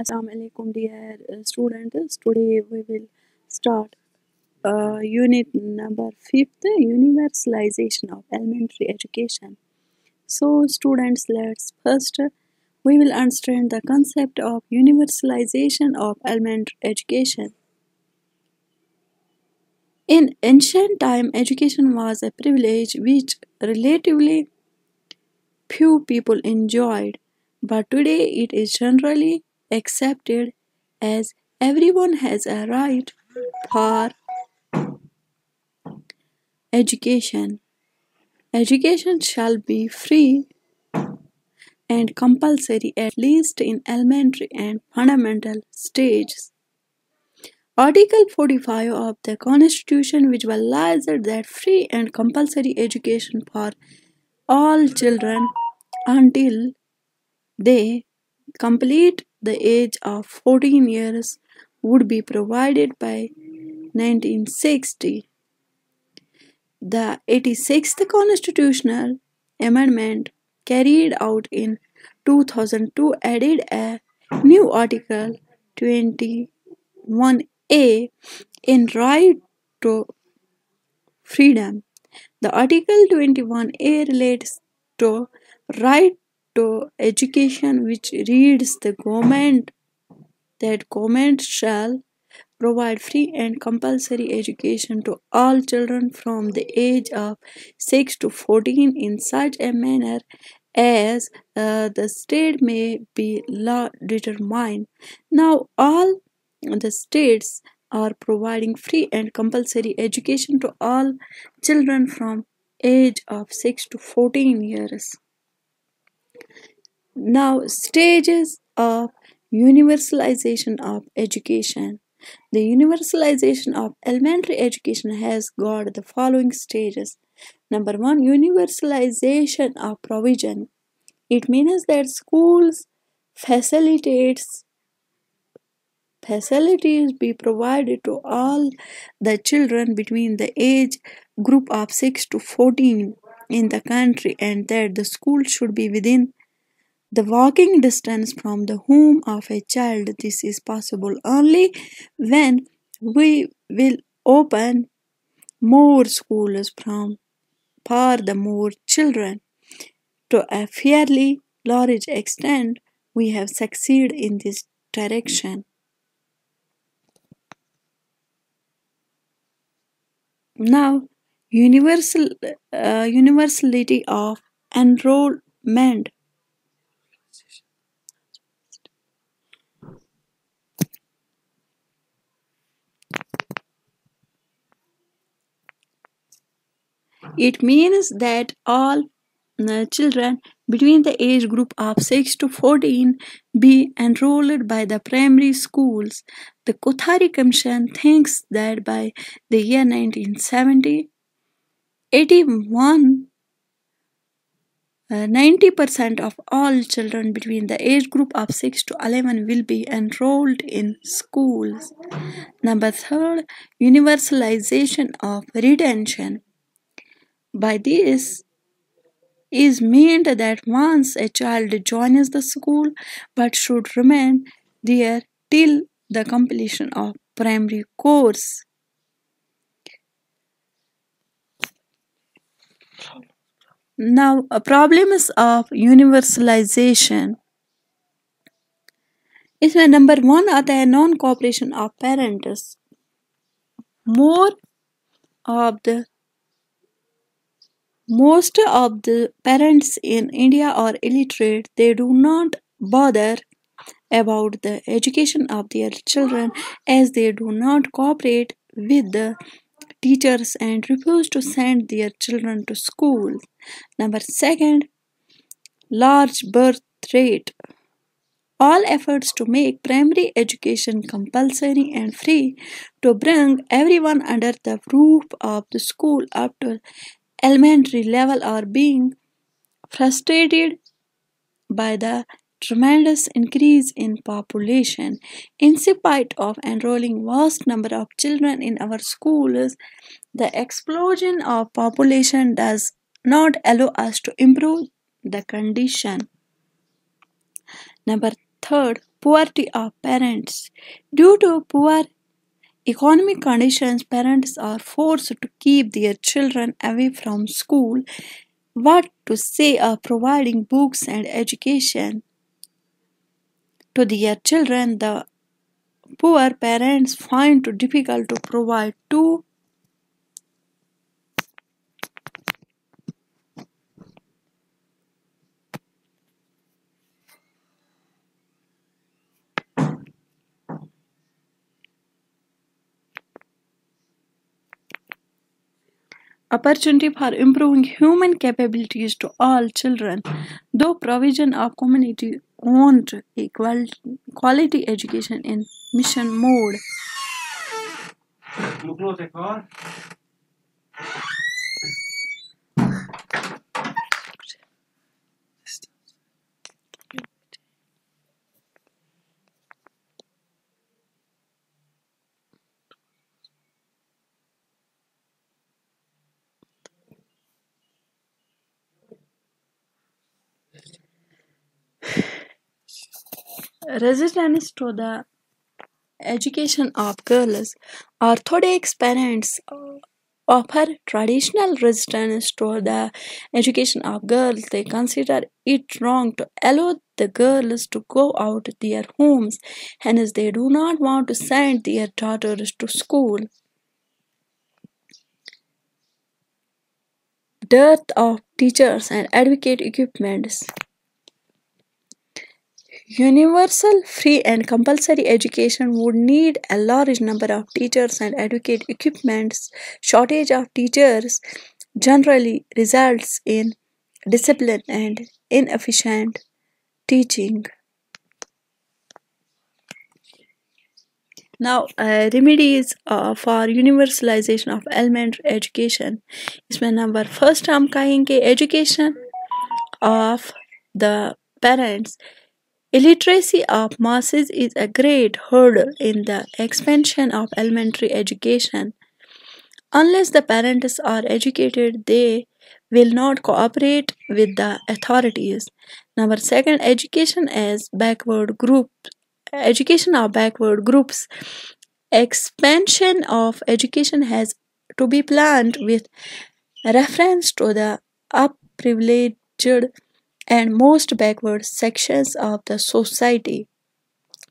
Assalamu alaikum dear uh, students. Today we will start uh, unit number 5th universalization of elementary education. So students let's first we will understand the concept of universalization of elementary education. In ancient time education was a privilege which relatively few people enjoyed but today it is generally accepted as everyone has a right for education. Education shall be free and compulsory at least in elementary and fundamental stages. Article 45 of the Constitution visualized that free and compulsory education for all children until they complete the age of 14 years would be provided by 1960. The 86th Constitutional Amendment carried out in 2002 added a new Article 21A in right to freedom. The Article 21A relates to right to education which reads the government that government shall provide free and compulsory education to all children from the age of 6 to 14 in such a manner as uh, the state may be law determined. Now all the states are providing free and compulsory education to all children from age of 6 to 14 years now, stages of universalization of education. The universalization of elementary education has got the following stages. Number one, universalization of provision. It means that schools facilitates facilities be provided to all the children between the age group of 6 to 14 in the country and that the school should be within the walking distance from the home of a child. This is possible only when we will open more schools from for the more children. To a fairly large extent, we have succeeded in this direction. Now, universal uh, universality of enrollment It means that all uh, children between the age group of 6 to 14 be enrolled by the primary schools. The Kothari Commission thinks that by the year 1970, 81 uh, 90% of all children between the age group of 6 to 11 will be enrolled in schools. Number third, universalization of retention. By this is meant that once a child joins the school but should remain there till the completion of primary course. Now, problems of universalization is my number one are the non cooperation of parents. More of the most of the parents in India are illiterate. They do not bother about the education of their children as they do not cooperate with the teachers and refuse to send their children to school. Number second, large birth rate. All efforts to make primary education compulsory and free to bring everyone under the roof of the school up to elementary level are being frustrated by the tremendous increase in population. In spite of enrolling vast number of children in our schools, the explosion of population does not allow us to improve the condition. Number third, poverty of parents. Due to poor economic conditions, parents are forced to keep their children away from school. What to say of providing books and education to their children? The poor parents find it difficult to provide two opportunity for improving human capabilities to all children, though provision of community owned equal, quality education in mission mode. Resistance to the education of girls. Orthodox parents uh, offer traditional resistance to the education of girls. They consider it wrong to allow the girls to go out their homes, hence, they do not want to send their daughters to school. Dearth of teachers and adequate equipments. Universal, free, and compulsory education would need a large number of teachers and adequate equipments. Shortage of teachers generally results in discipline and inefficient teaching. Now, uh, remedies uh, for universalization of elementary education. इसमें number first हम कहेंगे education of the parents Illiteracy of masses is a great hurdle in the expansion of elementary education. Unless the parents are educated, they will not cooperate with the authorities. Number second, education as backward group. Education of backward groups. Expansion of education has to be planned with reference to the unprivileged and most backward sections of the society.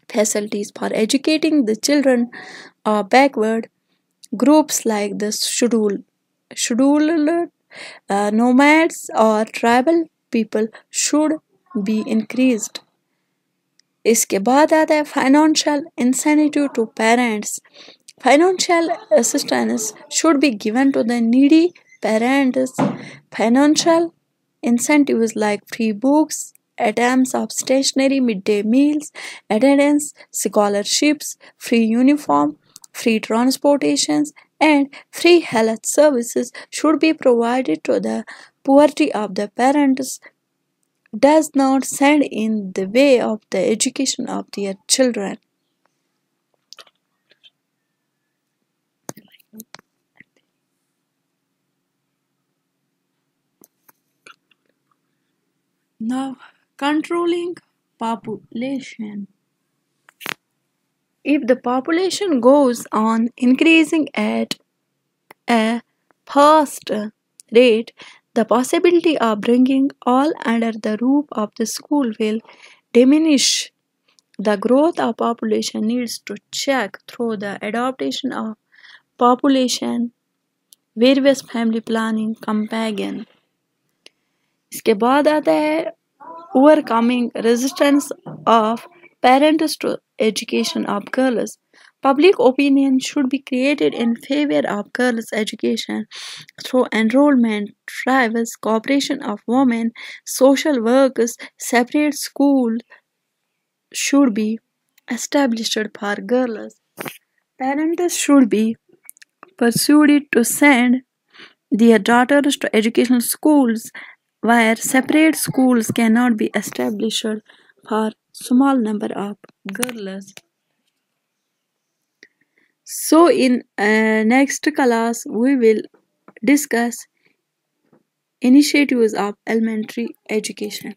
Facilities for educating the children are backward groups like the schedule, scheduled uh, nomads or tribal people should be increased. इसके बाद आता है financial incentive to parents. Financial assistance should be given to the needy parents. Financial incentives like free books, items of stationery, midday meals, attendance, scholarships, free uniform, free transportations, and free health services should be provided to the poverty of the parents does not stand in the way of the education of their children. Now, controlling population. If the population goes on increasing at a fast rate, the possibility of bringing all under the roof of the school will diminish. The growth of population needs to check through the adaptation of population, various family planning, companion. इसके बाद आता है overcoming resistance of parents to education of girls. Public opinion should be created in favor of girls' education through enrollment drives, cooperation of women, social workers, separate schools should be established for girls. Parents should be persuaded to send their daughters to educational schools where separate schools cannot be established for small number of girls. So in uh, next class we will discuss initiatives of elementary education.